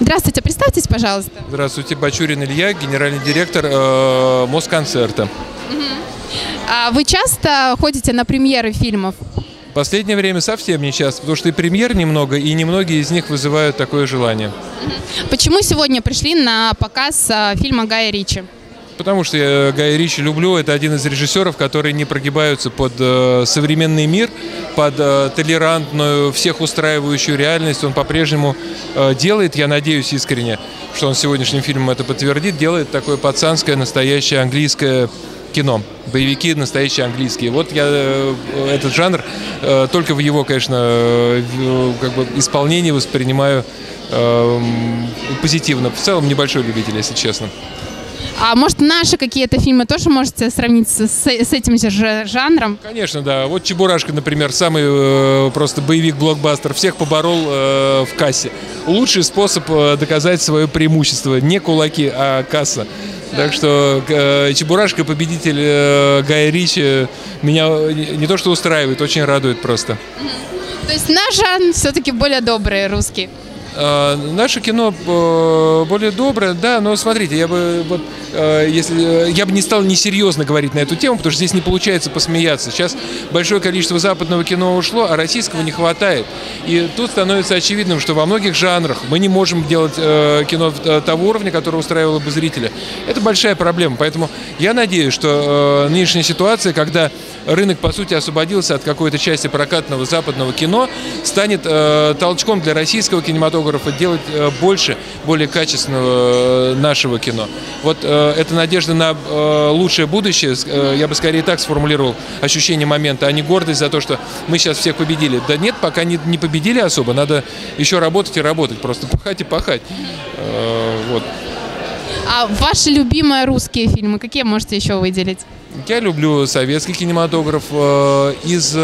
Здравствуйте, представьтесь, пожалуйста. Здравствуйте, Бачурин Илья, генеральный директор э, Москонцерта. А вы часто ходите на премьеры фильмов? В последнее время совсем не часто, потому что и премьер немного, и немногие из них вызывают такое желание. Почему сегодня пришли на показ а, фильма Гая Ричи? Потому что я Гая Ричи люблю, это один из режиссеров, которые не прогибаются под э, современный мир, под э, толерантную, всех устраивающую реальность. Он по-прежнему э, делает, я надеюсь искренне, что он сегодняшним фильмом это подтвердит, делает такое пацанское, настоящее английское кино. Боевики настоящие английские. Вот я э, этот жанр э, только в его, конечно, э, как бы исполнении воспринимаю э, позитивно. В целом небольшой любитель, если честно. А может, наши какие-то фильмы тоже можете сравнить с, с- этим же жа- жанром? Конечно, да. Вот Чебурашка, например, самый э, просто боевик-блокбастер. Всех поборол э, в кассе. Лучший способ э, доказать свое преимущество. Не кулаки, а касса. Так что э, Чебурашка, победитель э, Гая Ричи, меня не не то что устраивает, очень радует просто. То есть наш жанр все-таки более добрый, русский. Э, Наше кино э, более доброе, да, но смотрите, я бы вот э, если э, я бы не стал несерьезно говорить на эту тему, потому что здесь не получается посмеяться. Сейчас большое количество западного кино ушло, а российского не хватает. И тут становится очевидным, что во многих жанрах мы не можем делать кино того уровня, который устраивало бы зрителя. Это большая проблема. Поэтому я надеюсь, что нынешняя ситуация, когда рынок, по сути, освободился от какой-то части прокатного западного кино, станет толчком для российского кинематографа делать э, больше, более качественного э, нашего кино. Вот э, это надежда на лучшее будущее, я бы скорее так сформулировал ощущение момента, а не гордость за то, что мы сейчас всех победили. Да нет, пока не, не победили особо, надо еще работать и работать, просто пахать и пахать. Вот. А ваши любимые русские фильмы, какие можете еще выделить? Я люблю советский кинематограф из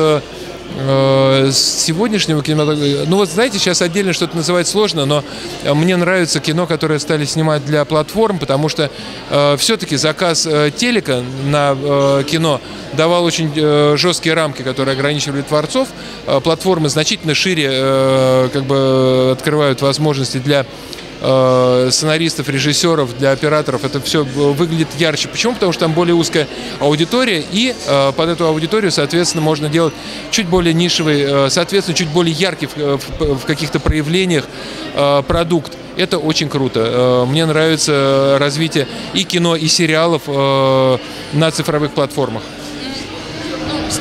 сегодняшнего кинематографа. Ну вот знаете, сейчас отдельно что-то называть сложно, но э, мне нравится кино, которое стали снимать для платформ, потому что все-таки заказ э, телека на э, кино давал очень э, жесткие рамки, которые ограничивали творцов. Э, платформы значительно шире э, как бы открывают возможности для э, сценаристов, режиссеров, для операторов это все выглядит ярче. Почему? Потому что там более узкая аудитория, и э, под эту аудиторию, соответственно, можно делать чуть более нишевый, э, соответственно, чуть более яркий в, каких-то проявлениях э, продукт. Это очень круто. Э, Мне нравится развитие и кино, и сериалов э, на цифровых платформах.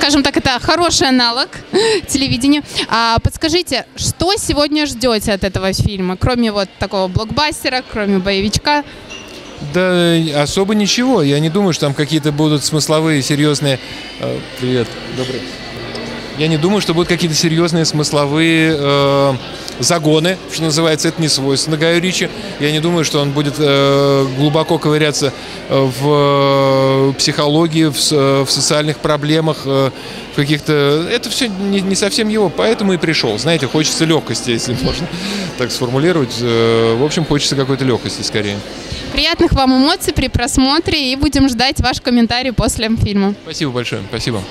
Скажем так, это хороший аналог телевидению. А подскажите, что сегодня ждете от этого фильма, кроме вот такого блокбастера, кроме боевичка? Да особо ничего. Я не думаю, что там какие-то будут смысловые, серьезные... э, Привет, добрый. Я не думаю, что будут какие-то серьезные смысловые э, загоны, что называется, это не свойственно Гаю Ричи. Я не думаю, что он будет э, глубоко ковыряться э, в э, психологии, в, э, в социальных проблемах, э, в каких-то... Это все не, не совсем его, поэтому и пришел. Знаете, хочется легкости, если можно так сформулировать. Э, В общем, хочется какой-то легкости скорее. Приятных вам эмоций при просмотре и будем ждать ваш комментарий после фильма. Спасибо большое, спасибо.